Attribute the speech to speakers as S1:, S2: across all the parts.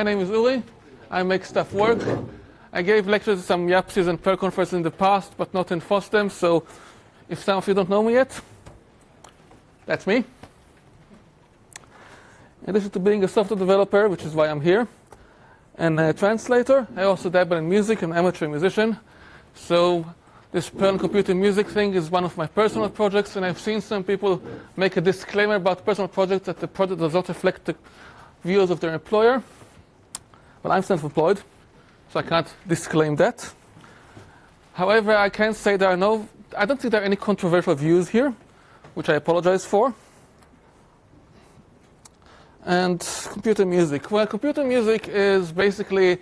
S1: My name is Uri. I make stuff work. I gave lectures at some YAPCs and Perl conferences in the past, but not in FOSDEM, so if some of you don't know me yet, that's me. In addition to being a software developer, which is why I'm here, and a translator, I also dabble in music, I'm an amateur musician. So this Perl computer music thing is one of my personal projects, and I've seen some people make a disclaimer about personal projects that the project does not reflect the views of their employer. Well, I'm self-employed, so I can't disclaim that. However, I can say there are no, I don't think there are any controversial views here, which I apologize for. And computer music. Well, computer music is basically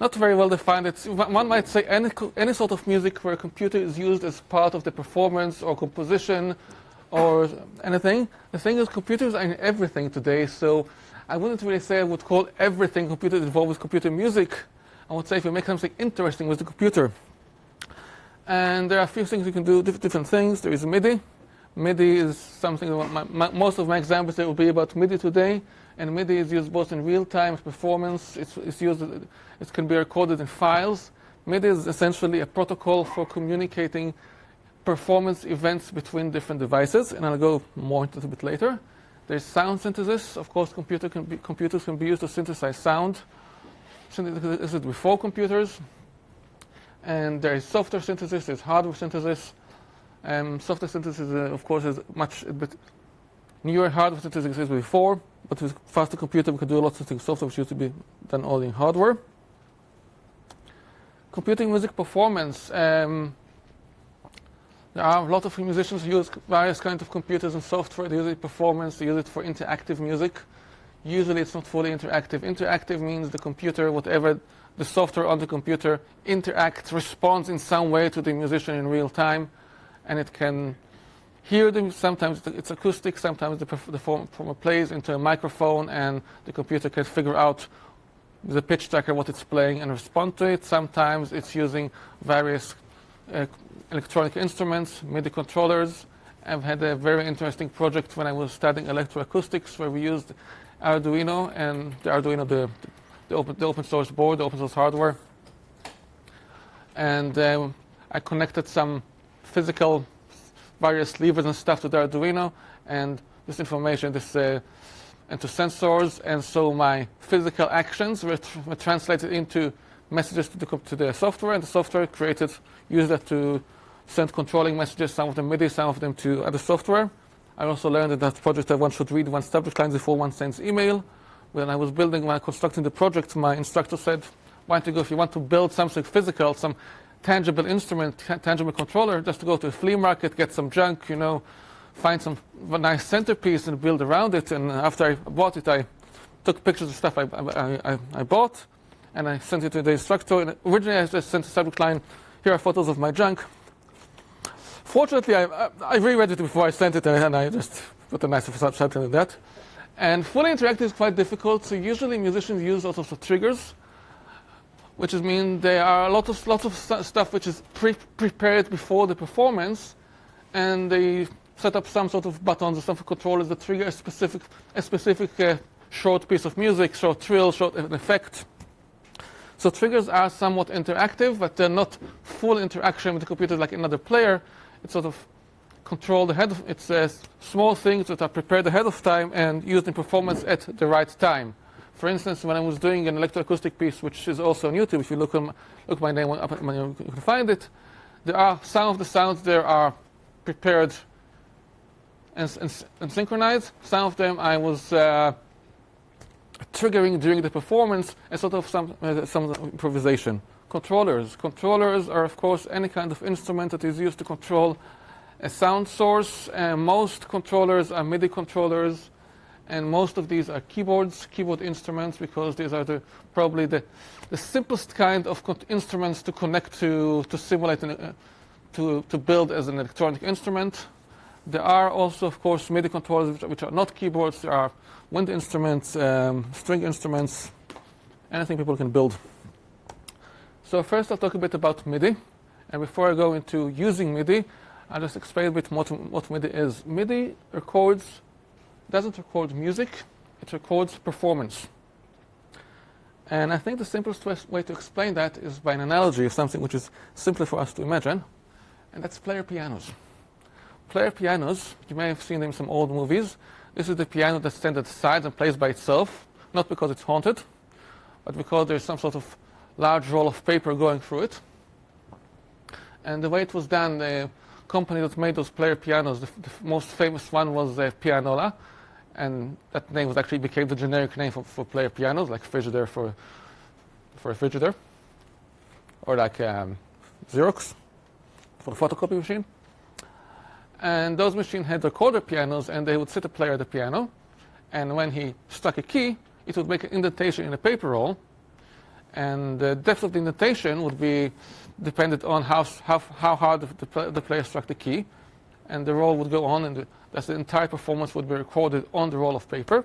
S1: not very well defined. It's, one might say any, any sort of music where a computer is used as part of the performance or composition or anything. The thing is, computers are in everything today, so I wouldn't really say I would call everything computer involved with computer music. I would say if you make something interesting with the computer. And there are a few things you can do, different things. There is MIDI. MIDI is something, my, my, most of my examples will be about MIDI today. And MIDI is used both in real-time performance. It's, it's used, it can be recorded in files. MIDI is essentially a protocol for communicating performance events between different devices. And I'll go more into it a bit later. There's sound synthesis. Of course, computer can be, computers can be used to synthesize sound. This is before computers. And there is software synthesis, there's hardware synthesis. Um, software synthesis, uh, of course, is much bit newer hardware synthesis exists before, but with faster computer, we can do lots of things. Software which used to be done all in hardware. Computing music performance. Um, there are a lot of musicians use various kinds of computers and software. They use it for performance, they use it for interactive music. Usually it's not fully interactive. Interactive means the computer, whatever the software on the computer, interacts, responds in some way to the musician in real time, and it can hear them. Sometimes it's acoustic, sometimes the performer plays into a microphone, and the computer can figure out the pitch tracker what it's playing and respond to it. Sometimes it's using various uh, electronic instruments, MIDI controllers. I've had a very interesting project when I was studying electroacoustics where we used Arduino and the Arduino, the, the, open, the open source board, the open source hardware. And um, I connected some physical various levers and stuff to the Arduino and this information, this uh, into sensors, and so my physical actions were, tr were translated into messages to the, to the software, and the software created, used that to send controlling messages, some of them MIDI, some of them to other software. I also learned that that project that one should read one subject line before one sends email. When I was building, when I constructing the project, my instructor said, why don't you go, if you want to build something physical, some tangible instrument, tangible controller, just to go to a flea market, get some junk, you know, find some nice centerpiece and build around it. And after I bought it, I took pictures of stuff I, I, I, I bought, and I sent it to the instructor. And originally, I just sent a subject line, here are photos of my junk. Fortunately, I, I reread it before I sent it, and I just put a nice subtitle in that. And fully interactive is quite difficult, so usually musicians use lots of triggers, which means there are a lot of lots of st stuff which is pre prepared before the performance, and they set up some sort of buttons or some controllers that trigger a specific a specific uh, short piece of music, short trill, short effect. So triggers are somewhat interactive, but they're not full interaction with the computer like another player. It's sort of controlled ahead of, it's uh, small things that are prepared ahead of time and used in performance at the right time. For instance, when I was doing an electroacoustic piece, which is also on YouTube, if you look, on, look my name up, you can find it, there are some of the sounds there are prepared and, and, and synchronized. Some of them I was uh, triggering during the performance and sort of some, uh, some improvisation. Controllers. Controllers are, of course, any kind of instrument that is used to control a sound source. Most controllers are MIDI controllers, and most of these are keyboards, keyboard instruments, because these are the, probably the, the simplest kind of instruments to connect to, to simulate, an, uh, to, to build as an electronic instrument. There are also, of course, MIDI controllers which, which are not keyboards. There are wind instruments, um, string instruments, anything people can build. So first I'll talk a bit about MIDI. And before I go into using MIDI, I'll just explain a bit what, what MIDI is. MIDI records, doesn't record music, it records performance. And I think the simplest way to explain that is by an analogy of something which is simpler for us to imagine, and that's player pianos. Player pianos, you may have seen them in some old movies. This is the piano that stands at the side and plays by itself, not because it's haunted, but because there's some sort of large roll of paper going through it. And the way it was done, the company that made those player pianos, the, the most famous one was uh, Pianola, and that name was actually became the generic name for, for player pianos, like Frigidaire for, for a Frigidaire, or like um, Xerox for the photocopy machine. And those machines had recorder pianos, and they would sit a player at the piano, and when he struck a key, it would make an indentation in the paper roll, and uh, the depth of the indentation would be dependent on how, how, how hard the, the, the, player struck the key. And the roll would go on, and uh, the, the entire performance would be recorded on the roll of paper.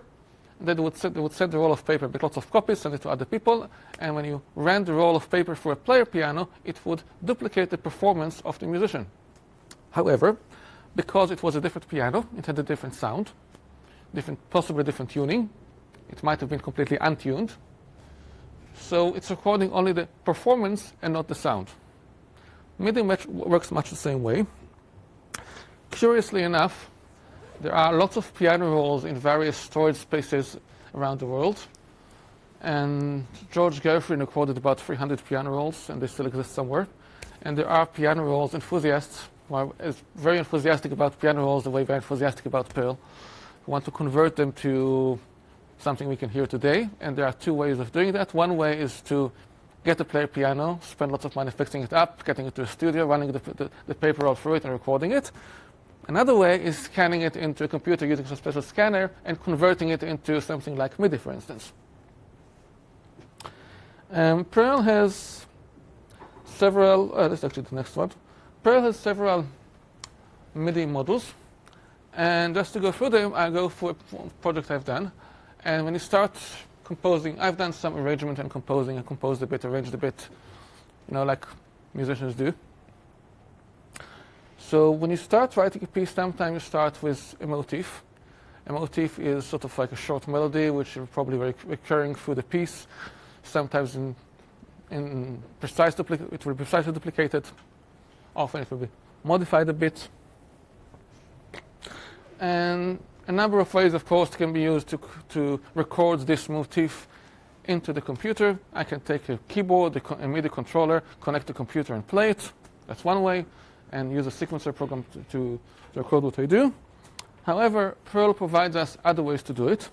S1: Then they would, set, they would set the roll of paper, make lots of copies, send it to other people. And when you ran the roll of paper for a player piano, it would duplicate the performance of the musician. However, because it was a different piano, it had a different sound, different, possibly different tuning. It might have been completely untuned. So it's recording only the performance and not the sound. MIDI works much the same way. Curiously enough, there are lots of piano rolls in various storage spaces around the world. And George Gershwin recorded about 300 piano rolls, and they still exist somewhere. And there are piano rolls enthusiasts who are very enthusiastic about piano rolls the way they're enthusiastic about Perl, who want to convert them to something we can hear today. And there are two ways of doing that. One way is to get a player piano, spend lots of money fixing it up, getting it to a studio, running the, the, the paper roll through it and recording it. Another way is scanning it into a computer using some special scanner and converting it into something like MIDI, for instance. Um, Perl has several, uh, this is actually the next one. Perl has several MIDI models. And just to go through them, I go for a project I've done. And when you start composing, I've done some arrangement and composing. I composed a bit, arranged a bit, you know, like musicians do. So when you start writing a piece, sometimes you start with a motif. A motif is sort of like a short melody, which is probably very recurring through the piece. Sometimes in, in precise it will be precisely duplicated. Often it will be modified a bit. And a number of ways, of course, can be used to, to record this motif into the computer. I can take a keyboard, a MIDI controller, connect the computer and play it. That's one way, and use a sequencer program to, to, record what I do. However, Perl provides us other ways to do it.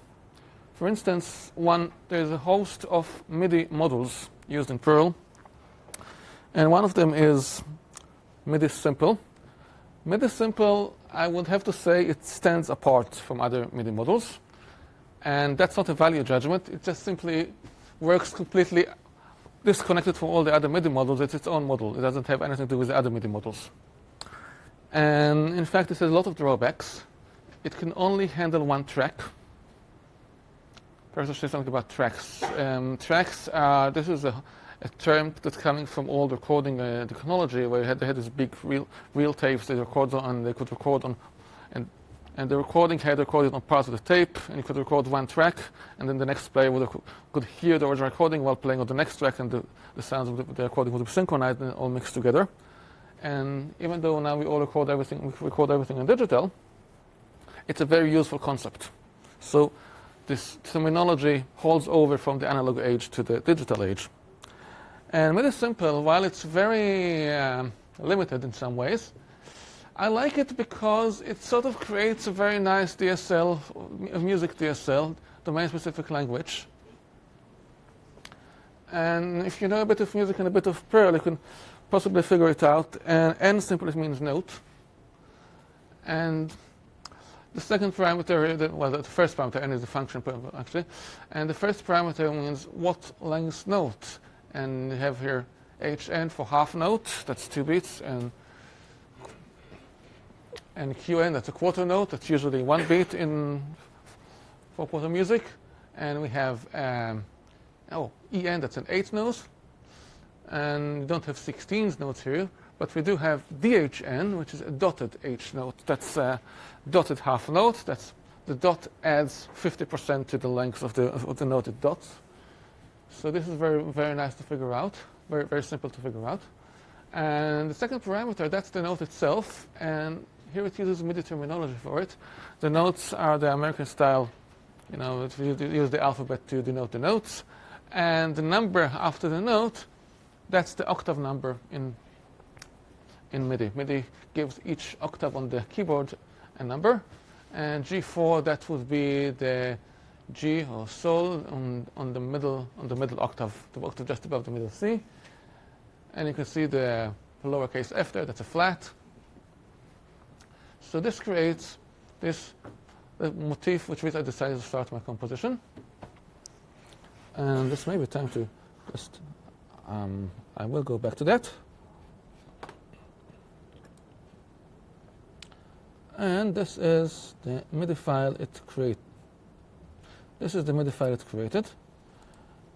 S1: For instance, one, there's a host of MIDI models used in Perl, and one of them is MIDI Simple. MIDI Simple I would have to say it stands apart from other MIDI models. And that's not a value judgment. It just simply works completely disconnected from all the other MIDI models. It's its own model. It doesn't have anything to do with the other MIDI models. And in fact, it has a lot of drawbacks. It can only handle one track. First, I'll say something about tracks. Um, tracks this is a a term that's coming from old recording uh, technology where had, they had these big reel, reel tapes they record on, they could record on, and, and the recording had recorded on parts of the tape, and you could record one track, and then the next player would, could hear the original recording while playing on the next track, and the, the sounds of the, the recording would be synchronized and all mixed together. And even though now we all record everything, we record everything in digital, it's a very useful concept. So this terminology holds over from the analog age to the digital age. And MIDI Simple, while it's very um, limited in some ways, I like it because it sort of creates a very nice DSL, a music DSL, domain-specific language. And if you know a bit of music and a bit of Perl, you can possibly figure it out. And N simply means note. And the second parameter, well, the first parameter, N is the function parameter, actually. And the first parameter means what length note and have here HN for half note, that's two beats, and and QN, that's a quarter note, that's usually one beat in four quarter music. And we have, um, oh, EN, that's an eighth note. And we don't have 16th notes here, but we do have DHN, which is a dotted H note. That's a dotted half note. That's the dot adds 50% to the length of the, of the noted dots. So this is very, very nice to figure out, very, very simple to figure out. And the second parameter, that's the note itself. And here it uses MIDI terminology for it. The notes are the American style, you know, you use the alphabet to denote the notes. And the number after the note, that's the octave number in, in MIDI. MIDI gives each octave on the keyboard a number. And G4, that would be the G or Sol on, on the middle on the middle octave, the octave just above the middle C. And you can see the lowercase f there, that's a flat. So this creates this motif which means I decided to start my composition. And this may be time to just, um, I will go back to that. And this is the MIDI file it created. This is the MIDI file it created.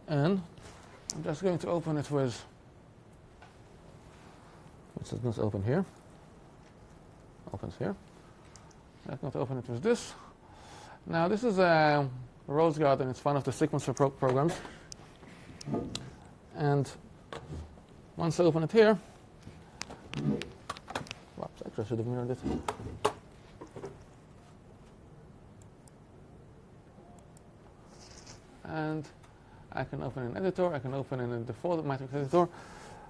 S1: And I'm just going to open it with, which is not open here. Opens here. Going to open it with this. Now this is a Rosegarden. It's one of the sequencer pro programs. And once I open it here, whoops, actually I should have mirrored it. And I can open an editor, I can open in a default matrix editor.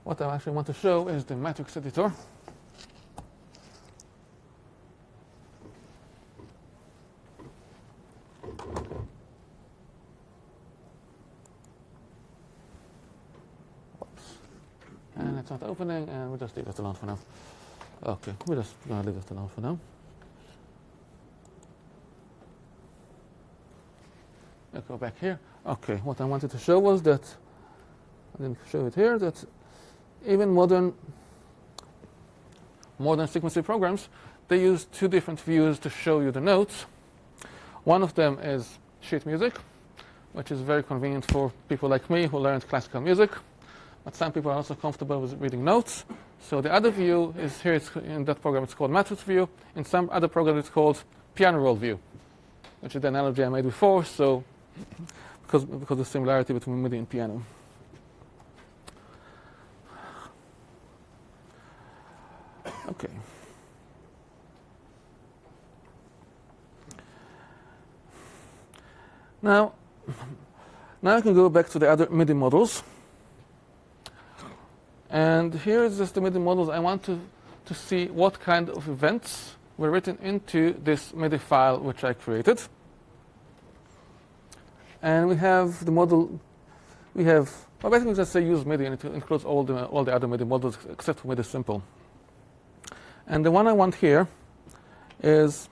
S1: What I actually want to show is the matrix editor. And it's not opening, and we'll just leave it alone for now. Okay, we're just to leave it alone for now. Go back here. Okay, what I wanted to show was that, I didn't show it here, that even modern modern sequencing programs, they use two different views to show you the notes. One of them is sheet music, which is very convenient for people like me who learned classical music. But some people are also comfortable with reading notes. So the other view is here in that program, it's called matrix view. In some other program, it's called piano roll view, which is the analogy I made before. So because, because the similarity between MIDI and piano. Okay. Now, now I can go back to the other MIDI models. And here is just the MIDI models. I want to, to see what kind of events were written into this MIDI file which I created. And we have the model, we have, well, basically just say use MIDI and it includes all the, all the other MIDI models except for MIDI simple. And the one I want here is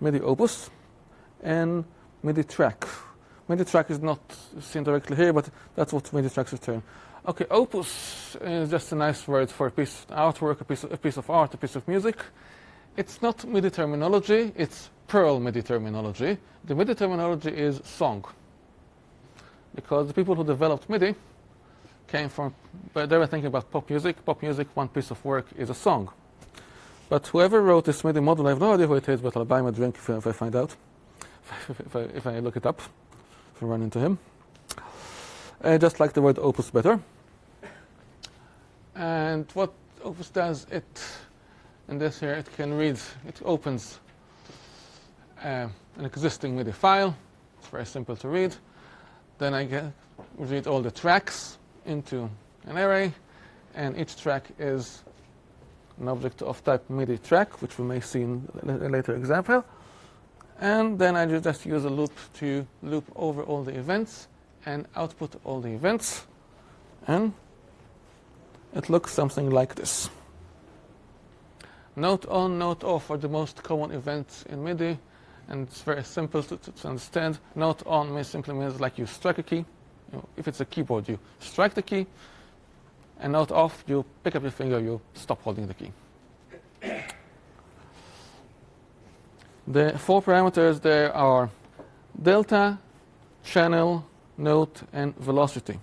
S1: MIDI opus and MIDI track. MIDI track is not seen directly here, but that's what MIDI tracks return. Okay, opus is just a nice word for a piece of artwork, a piece of, a piece of art, a piece of music. It's not MIDI terminology, it's Perl MIDI terminology. The MIDI terminology is song. Because the people who developed MIDI came from, they were thinking about pop music. Pop music, one piece of work is a song. But whoever wrote this MIDI model, I have no idea who it is, but I'll buy him a drink if, if I find out, if, I, if I look it up, if I run into him. I just like the word opus better. And what opus does, it, in this here, it can read, it opens uh, an existing MIDI file. It's very simple to read. Then I get, read all the tracks into an array, and each track is an object of type MIDI track, which we may see in a later example. And then I just use a loop to loop over all the events and output all the events. And it looks something like this. Note on, note off are the most common events in MIDI and it's very simple to, to, understand. Note on means simply means like you strike a key. You know, if it's a keyboard, you strike the key, and note off, you pick up your finger, you stop holding the key. the four parameters there are delta, channel, note, and velocity.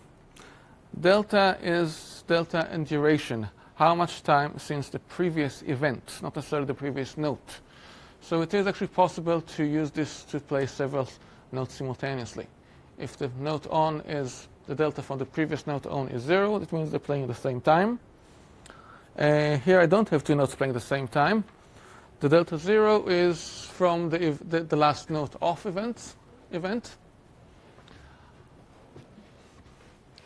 S1: Delta is delta and duration, how much time since the previous event, not necessarily the previous note. So it is actually possible to use this to play several notes simultaneously. If the note on is the delta from the previous note on is zero, it means they're playing at the same time. Uh, here I don't have two notes playing at the same time. The delta zero is from the, the, the last note off event. event.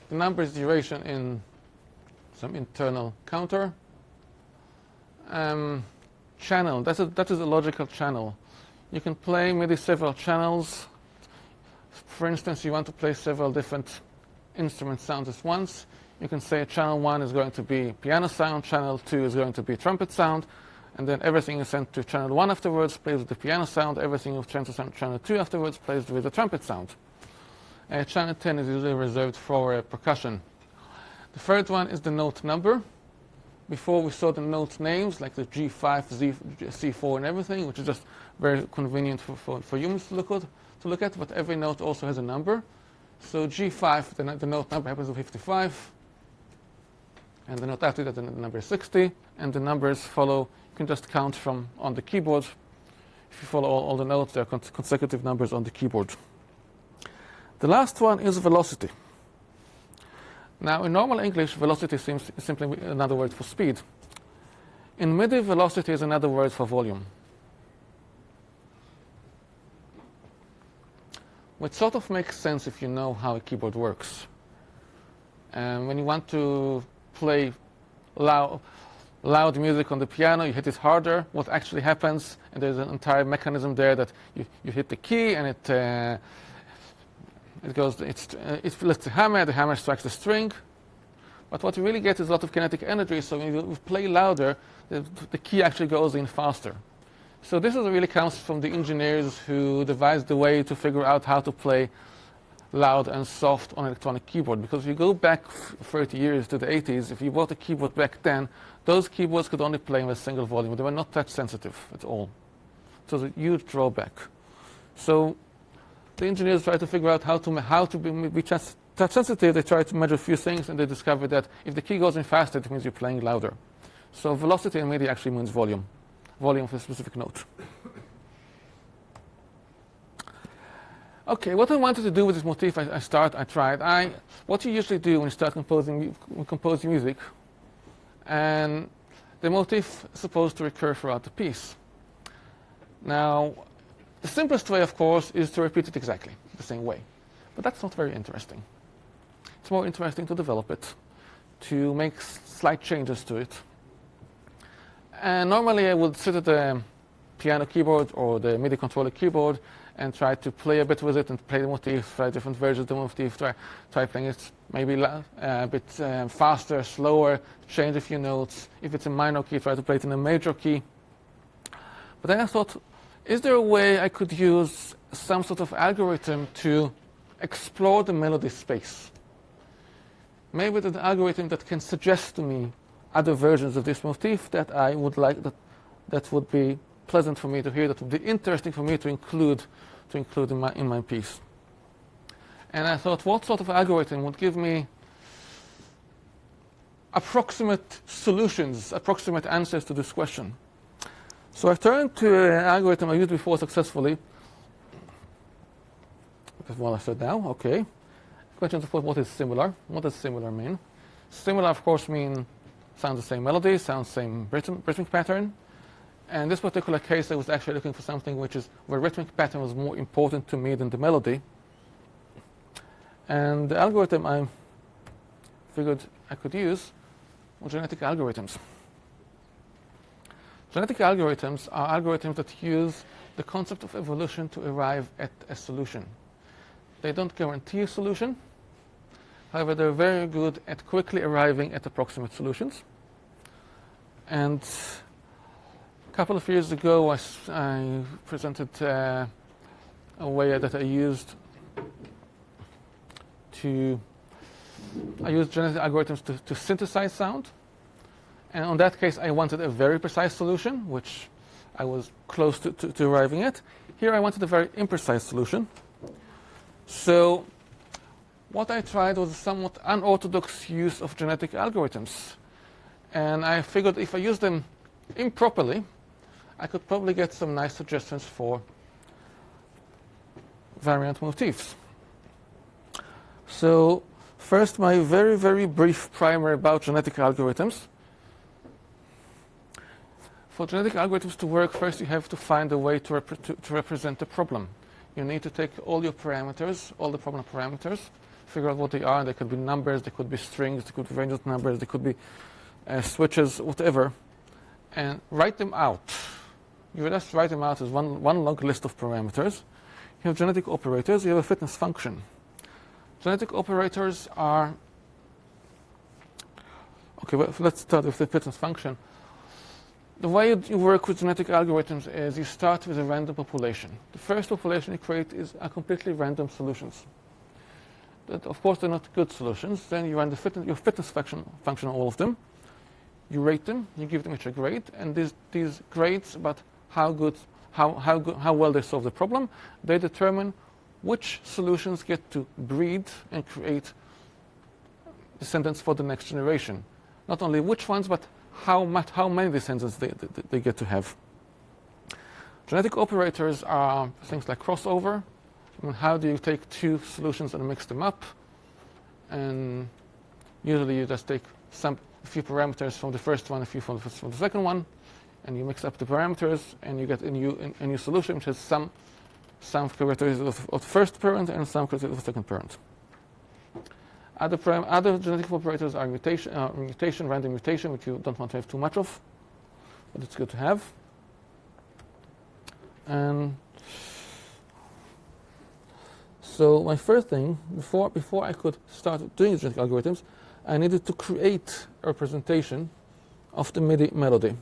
S1: The number is duration in some internal counter. Um, channel, that's a, that is a logical channel. You can play MIDI several channels. For instance, you want to play several different instrument sounds at once. You can say channel 1 is going to be piano sound, channel 2 is going to be trumpet sound, and then everything is sent to channel 1 afterwards, plays with the piano sound, everything is sent to channel 2 afterwards, plays with the trumpet sound. Uh, channel 10 is usually reserved for uh, percussion. The third one is the note number. Before we saw the note names like the G5, Z, C4 and everything, which is just very convenient for, for, for humans to look, at, to look at, but every note also has a number. So G5, the, the note number happens to be 55, and the note after that, the number is 60, and the numbers follow, you can just count from on the keyboard. If you follow all, all the notes, there are consecutive numbers on the keyboard. The last one is velocity. Now, in normal English, velocity seems simply another word for speed. In MIDI, velocity is another word for volume. Which sort of makes sense if you know how a keyboard works. And when you want to play loud, loud music on the piano, you hit it harder, what actually happens, and there's an entire mechanism there that you, you hit the key and it uh, it goes, it's, uh, it lifts the hammer, the hammer strikes the string. But what you really get is a lot of kinetic energy, so when you play louder, the, the key actually goes in faster. So this is really comes from the engineers who devised the way to figure out how to play loud and soft on electronic keyboard. Because if you go back 30 years to the 80s, if you bought a keyboard back then, those keyboards could only play with a single volume. They were not touch sensitive at all. So it's a huge drawback. So the engineers tried to figure out how to, how to be, be touch sensitive. They tried to measure a few things, and they discovered that if the key goes in faster, it means you're playing louder. So velocity in MIDI actually means volume, volume of a specific note. Okay, what I wanted to do with this motif, I, I start, I tried. I, what you usually do when you start composing, composing music, and the motif is supposed to recur throughout the piece. Now, the simplest way, of course, is to repeat it exactly the same way. But that's not very interesting. It's more interesting to develop it, to make slight changes to it. And normally I would sit at the piano keyboard or the MIDI controller keyboard and try to play a bit with it and play the motif, try different versions of the motif, try, try playing it maybe uh, a bit uh, faster, slower, change a few notes. If it's a minor key, try to play it in a major key. But then I thought, is there a way I could use some sort of algorithm to explore the melody space? Maybe an algorithm that can suggest to me other versions of this motif that I would like that that would be pleasant for me to hear, that would be interesting for me to include to include in my in my piece. And I thought, what sort of algorithm would give me approximate solutions, approximate answers to this question? So I turned to an algorithm I used before successfully. That's what I said now, okay. Question of what is similar? What does similar mean? Similar, of course, mean sounds the same melody, sounds the same rhythm, rhythmic pattern. And this particular case, I was actually looking for something which is where rhythmic pattern was more important to me than the melody. And the algorithm I figured I could use were genetic algorithms. Genetic algorithms are algorithms that use the concept of evolution to arrive at a solution. They don't guarantee a solution. However, they're very good at quickly arriving at approximate solutions. And a couple of years ago, I, I presented uh, a way that I used to I used genetic algorithms to, to synthesize sound. And on that case, I wanted a very precise solution, which I was close to, to, to arriving at. Here I wanted a very imprecise solution. So what I tried was a somewhat unorthodox use of genetic algorithms. And I figured if I used them improperly, I could probably get some nice suggestions for variant motifs. So first, my very, very brief primer about genetic algorithms. For genetic algorithms to work, first you have to find a way to, rep to, to represent the problem. You need to take all your parameters, all the problem parameters, figure out what they are. They could be numbers, they could be strings, they could be range of numbers, they could be uh, switches, whatever, and write them out. You just write them out as one, one long list of parameters. You have genetic operators, you have a fitness function. Genetic operators are, okay, well, let's start with the fitness function. The way you work with genetic algorithms is you start with a random population. The first population you create is a completely random solutions. That, of course, they're not good solutions. Then you run the fitness, your fitness function, function on all of them. You rate them, you give them each a grade, and these, these grades about how good, how, how, good, how well they solve the problem, they determine which solutions get to breed and create descendants for the next generation. Not only which ones, but how, much, how many descendants they, they, they get to have. Genetic operators are things like crossover. I mean, how do you take two solutions and mix them up? And usually you just take some a few parameters from the first one, a few from the, from the second one, and you mix up the parameters, and you get a new, a new solution which has some some characteristics of, of, the first parent and some characteristics of the second parent. Other, other genetic operators are mutation, uh, mutation, random mutation, which you don't want to have too much of, but it's good to have. And so my first thing, before, before I could start doing genetic algorithms, I needed to create a representation of the MIDI melody.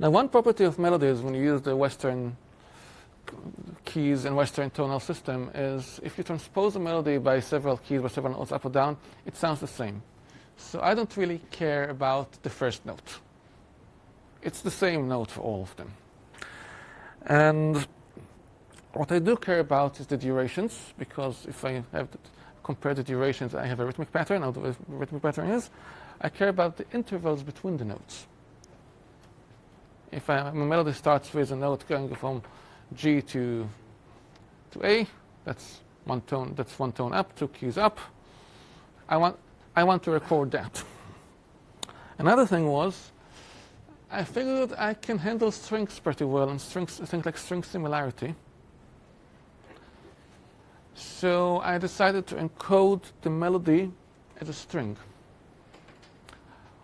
S1: Now, one property of melody is when you use the Western keys in Western tonal system is if you transpose a melody by several keys, by several notes up or down, it sounds the same. So I don't really care about the first note. It's the same note for all of them. And what I do care about is the durations, because if I have to compare the durations, I have a rhythmic pattern, how the rhythmic pattern is. I care about the intervals between the notes. If I, my melody starts with a note going from G to, to A. That's one tone. That's one tone up. Two keys up. I want I want to record that. Another thing was I figured I can handle strings pretty well and strings things like string similarity. So I decided to encode the melody as a string,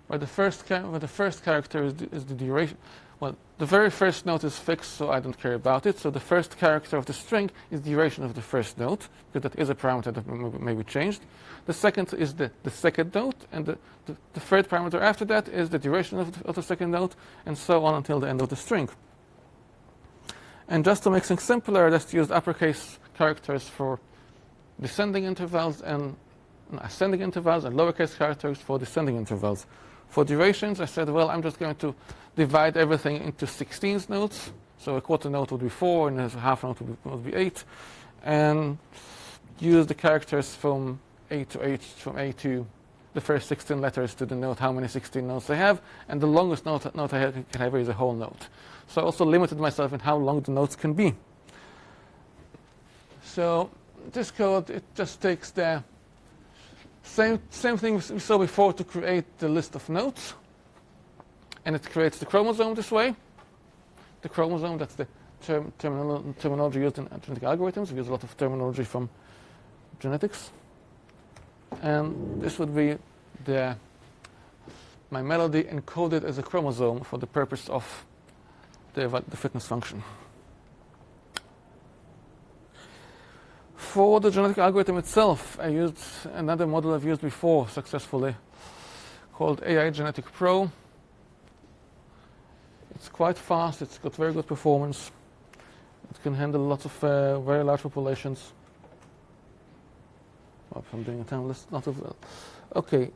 S1: where the first where the first character is the, is the duration. Well, the very first note is fixed, so I don't care about it. So the first character of the string is the duration of the first note, because that is a parameter that may be changed. The second is the, the second note, and the, the, the third parameter after that is the duration of the, of the second note, and so on until the end of the string. And just to make things simpler, just use uppercase characters for descending intervals and ascending intervals and lowercase characters for descending intervals. For durations, I said, well, I'm just going to divide everything into 16th notes. So a quarter note would be 4, and a half note would be, would be 8. And use the characters from A to H, from A to the first 16 letters to denote how many 16 notes they have. And the longest note, note I can have is a whole note. So I also limited myself in how long the notes can be. So this code, it just takes the same, same thing we saw before to create the list of notes. And it creates the chromosome this way. The chromosome, that's the term, terminolo terminology used in genetic algorithms. We use a lot of terminology from genetics. And this would be the, my melody encoded as a chromosome for the purpose of the, the fitness function. For the genetic algorithm itself, I used another model I've used before successfully called AI Genetic Pro. It's quite fast, it's got very good performance. It can handle lots of uh, very large populations. Well, I'm doing a time list, not of Okay.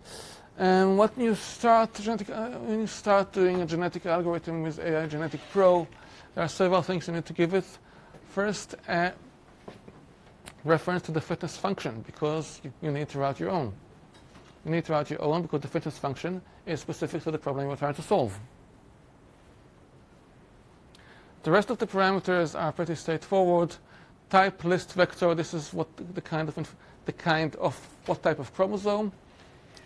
S1: And when you start genetic, uh, when you start doing a genetic algorithm with AI Genetic Pro, there are several things you need to give it. First, uh, reference to the fitness function because you, you need to write your own. You need to write your own because the fitness function is specific to the problem you're trying to solve. The rest of the parameters are pretty straightforward. type list vector. This is what the kind of the kind of what type of chromosome.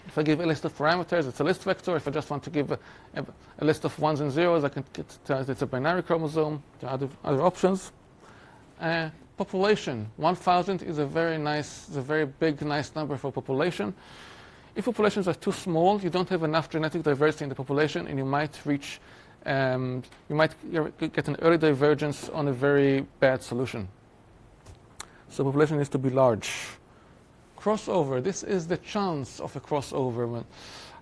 S1: If I give a list of parameters, it's a list vector. If I just want to give a, a, a list of ones and zeros, I can tell it's a binary chromosome. There are other, other options. Uh, population, 1,000 is a very nice, is a very big, nice number for population. If populations are too small, you don't have enough genetic diversity in the population, and you might reach, um, you might get an early divergence on a very bad solution. So population needs to be large crossover. This is the chance of a crossover. When,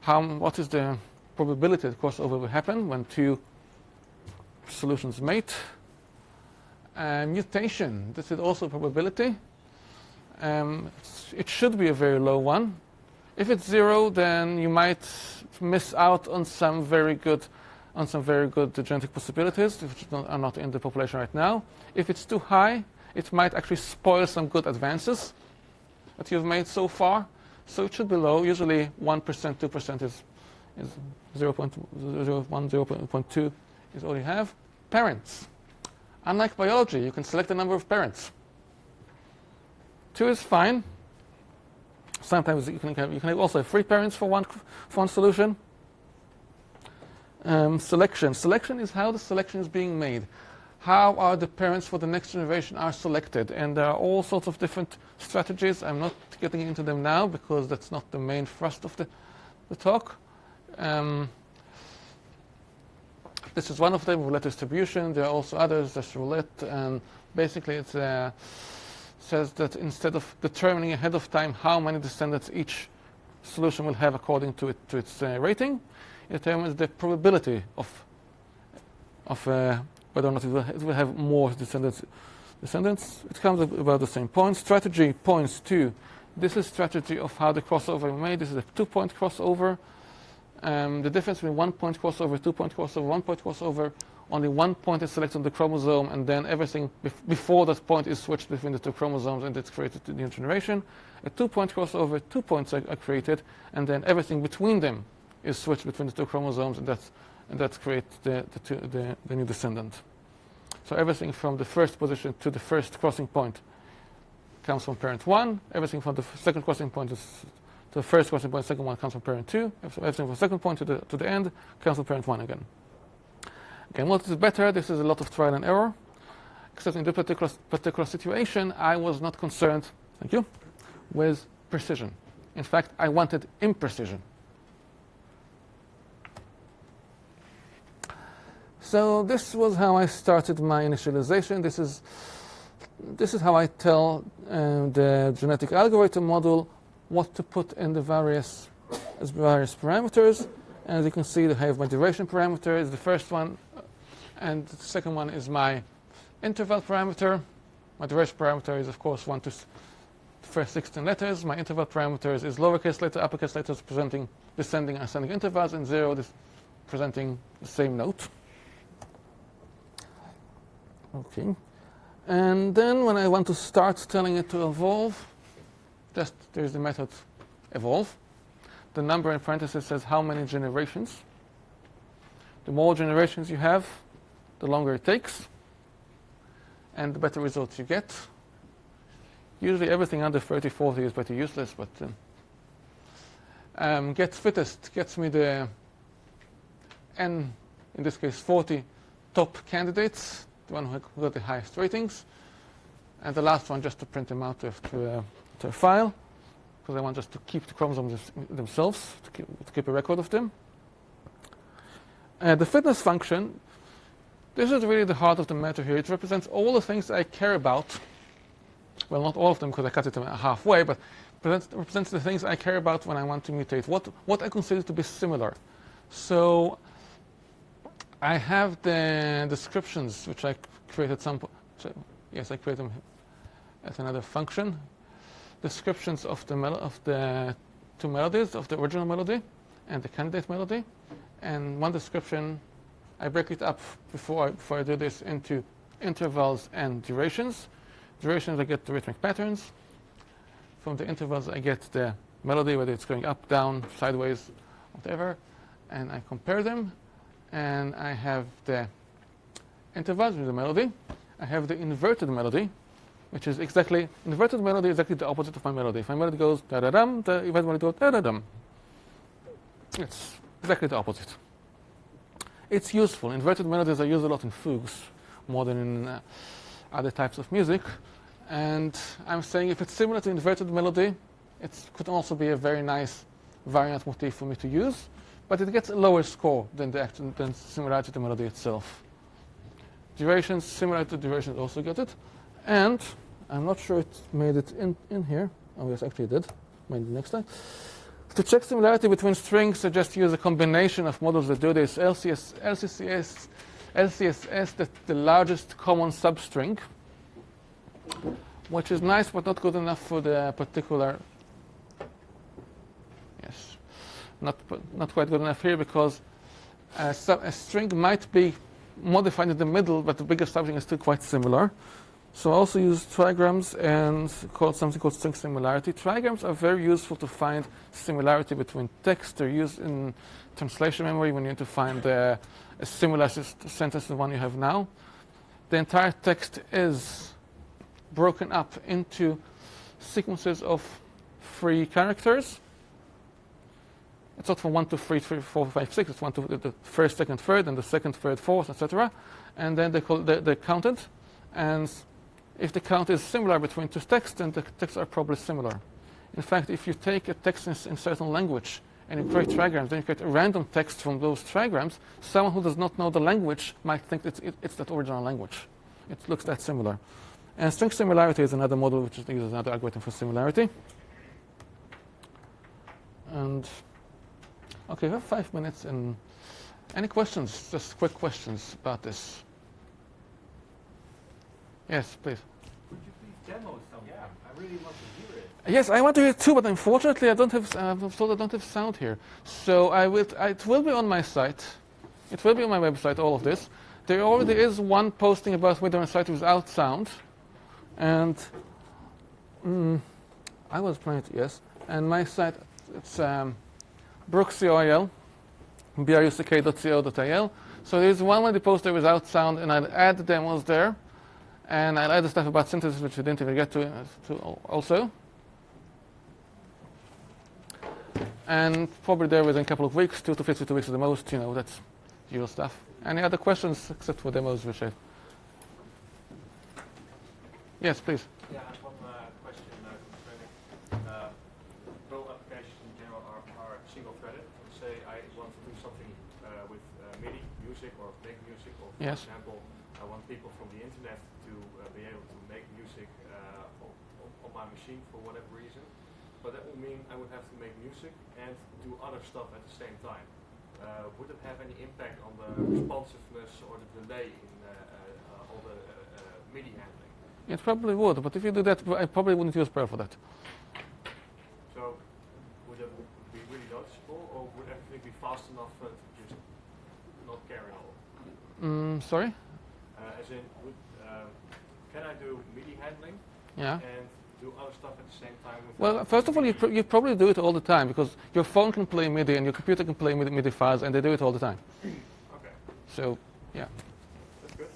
S1: How, what is the probability that crossover will happen when two solutions mate? Uh, mutation, this is also a probability. Um, it should be a very low one. If it's zero, then you might miss out on some very good on some very good genetic possibilities, which are not in the population right now. If it's too high, it might actually spoil some good advances that you've made so far. So it should be low. Usually 1%, 2% is, is 0 0.1, 0.2 is all you have. Parents. Unlike biology, you can select the number of parents. Two is fine. Sometimes you can have, you can also have three parents for one, for one solution. Um, selection. Selection is how the selection is being made how are the parents for the next generation are selected. And there are all sorts of different strategies. I'm not getting into them now because that's not the main thrust of the, the talk. Um, this is one of them, roulette distribution. There are also others, there's roulette. And basically it uh, says that instead of determining ahead of time how many descendants each solution will have according to, it, to its uh, rating, determines the probability of, of uh, whether or not it will, it will have more descendants. Descendants, it comes about the same point. Strategy points to this is strategy of how the crossover is made. This is a two-point crossover. Um, the difference between one-point crossover, two-point crossover, one-point crossover, only one point is selected on the chromosome, and then everything bef before that point is switched between the two chromosomes, and it's created a new generation. A two-point crossover, two points are, are, created, and then everything between them is switched between the two chromosomes, and that's and that creates the, the, the, the, new descendant. So everything from the first position to the first crossing point comes from parent 1. Everything from the second crossing point to the first crossing point, second one comes from parent 2. Everything from the second point to the, to the end comes from parent 1 again. Again, what is better? This is a lot of trial and error. Except in this particular, particular situation, I was not concerned, thank you, with precision. In fact, I wanted imprecision. So this was how I started my initialization. This is, this is how I tell uh, the genetic algorithm model what to put in the various, various parameters. As you can see, I have my duration parameter is the first one, and the second one is my interval parameter. My duration parameter is, of course, 1 to the first 16 letters. My interval parameters is lowercase letter, uppercase letters presenting descending and ascending intervals, and 0 is presenting the same note. Okay. And then when I want to start telling it to evolve, just there's the method evolve. The number in parentheses says how many generations. The more generations you have, the longer it takes, and the better results you get. Usually everything under 30, 40 is pretty useless, but um, um, get fittest gets me the n, in this case 40 top candidates the one who got the highest ratings, and the last one just to print them out to, to, uh, to a file, because I want just to keep the chromosomes themselves, to keep, to keep a record of them. Uh, the fitness function, this is really the heart of the matter here. It represents all the things I care about. Well, not all of them, because I cut it halfway, but represents, represents the things I care about when I want to mutate, what, what I consider to be similar. So I have the descriptions, which I created some, yes, I created them as another function. Descriptions of the, of the two melodies, of the original melody and the candidate melody. And one description, I break it up before I, before I do this into intervals and durations. Durations, I get the rhythmic patterns. From the intervals, I get the melody, whether it's going up, down, sideways, whatever. And I compare them and I have the intervals with the melody. I have the inverted melody, which is exactly inverted melody, exactly the opposite of my melody. If my melody goes da da dum, the inverted melody goes da da dum. It's exactly the opposite. It's useful. Inverted melodies are used a lot in fugues more than in uh, other types of music. And I'm saying if it's similar to inverted melody, it could also be a very nice variant motif for me to use, but it gets a lower score than the action, than similarity to melody itself. Durations similar to durations also get it, and I'm not sure it made it in, in here. Oh yes, actually it did. Maybe next time. To check similarity between strings, I just use a combination of models that do this. LCS, LCCS, LCSS, the, the largest common substring, which is nice but not good enough for the particular. Yes, not not quite good enough here because a, a string might be modified in the middle, but the bigger substring is still quite similar. So I also use trigrams and called something called string similarity. Trigrams are very useful to find similarity between text. They're used in translation memory when you need to find a similar sentence to the one you have now. The entire text is broken up into sequences of three characters. It's not from 1, 2, 3, 3 4, 5, 6. It's 1, 2, the first, second, third, and the second, third, fourth, etc. And then they, call, they, they count it. And if the count is similar between two texts, then the texts are probably similar. In fact, if you take a text in, in certain language and you create trigrams, then you create a random text from those trigrams, someone who does not know the language might think it's, it, it's that original language. It looks that similar. And string similarity is another model which uses another algorithm for similarity. And okay, we have five minutes. And any questions? Just quick questions about this. Yes, please.
S2: Could you please demo something? Yeah, I really want to hear it.
S1: Yes, I want to hear it too, but unfortunately, I don't have. Uh, I'm told I don't have sound here. So I will. It will be on my site. It will be on my website. All of this. There already is one posting about Windows on site without sound, and mm, I was playing it. Yes, and my site it's um, brooks.co.il, bruck.co.il. So there's one where the poster without sound, and I'll add the demos there. And I'll add the stuff about synthesis, which we didn't even get to, to also. And probably there within a couple of weeks, two to 52 weeks at the most, you know, that's usual stuff. Any other questions except for demos, I... Yes, please.
S2: Yeah, I have one uh, question uh, concerning uh, Perl applications in general are, are single-threaded. Say I want to do something uh, with uh, MIDI music or make or for
S1: Yes.
S2: example, I want people from the internet to uh, be able to make music uh, on, on, my machine for whatever reason. But that would mean I would have to make music and do other stuff at the same time. Uh, would it have any impact on the responsiveness or the delay in uh, uh, all the uh, MIDI handling?
S1: It probably would, but if you do that, I probably wouldn't use Perl for that.
S2: So would it be really noticeable, or would everything be fast enough uh, to just not care at all?
S1: Mm, sorry?
S2: Uh, as in, would, um, can I do MIDI handling
S1: Yeah.
S2: and do other stuff at the same time?
S1: Well, first of all, you, pr- you probably do it all the time because your phone can play MIDI and your computer can play MIDI, MIDI files, and they do it all the time.
S2: Okay,
S1: So, yeah.
S2: that's good.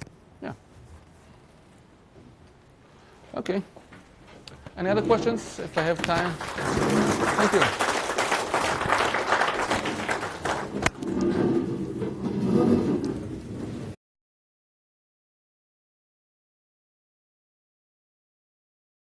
S1: Okay. Any other questions? If I have time. Thank you.